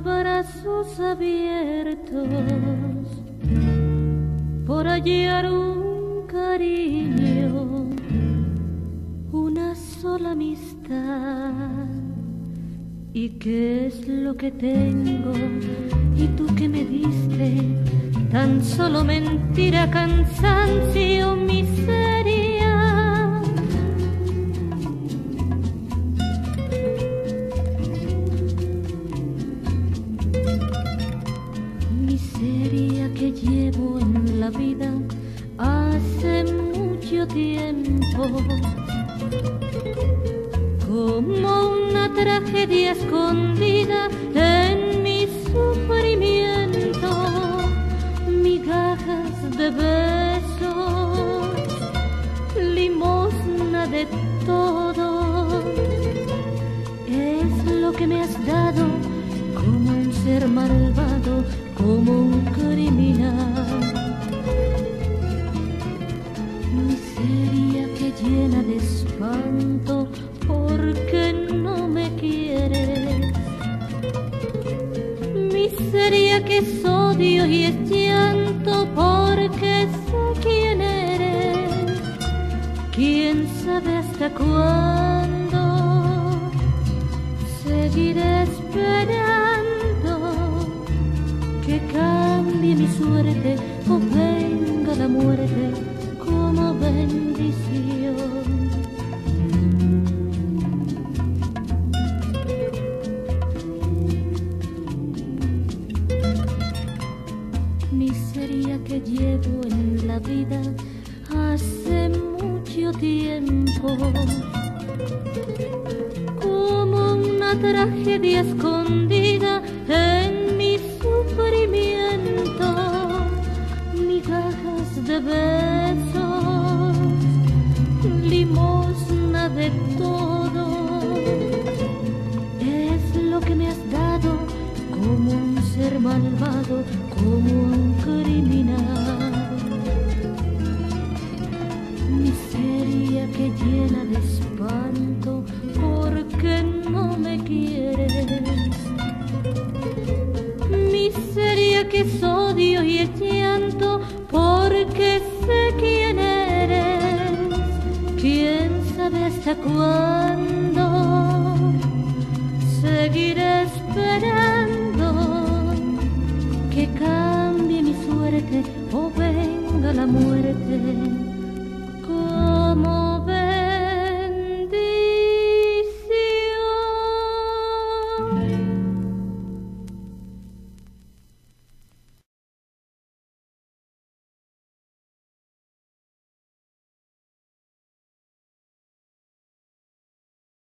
brazos abiertos por hallar un cariño, una sola amistad. ¿Y qué es lo que tengo? ¿Y tú qué me diste? Tan solo mentira, cansancio, miseria. Miseria que llevo en la vida hace mucho tiempo. Como una tragedia escondida en mi sufrimiento de besos, limosna de todo. Es lo que me has dado malvado, como un criminal. Miseria que llena de espanto porque no me quieres. Miseria que es odio y es llanto porque sé quién eres. ¿Quién sabe hasta cuándo seguiré esperando mi suerte o venga la muerte como bendición? miseria que llevo en la vida hace mucho tiempo. Como una tragedia escondida me has dado como un ser malvado, como un criminal. Miseria que llena de espanto porque no me quieres. Miseria que es odio y es llanto porque sé quién eres. ¿Quién sabe hasta cuándo esperando? que cambie mi suerte o venga la muerte.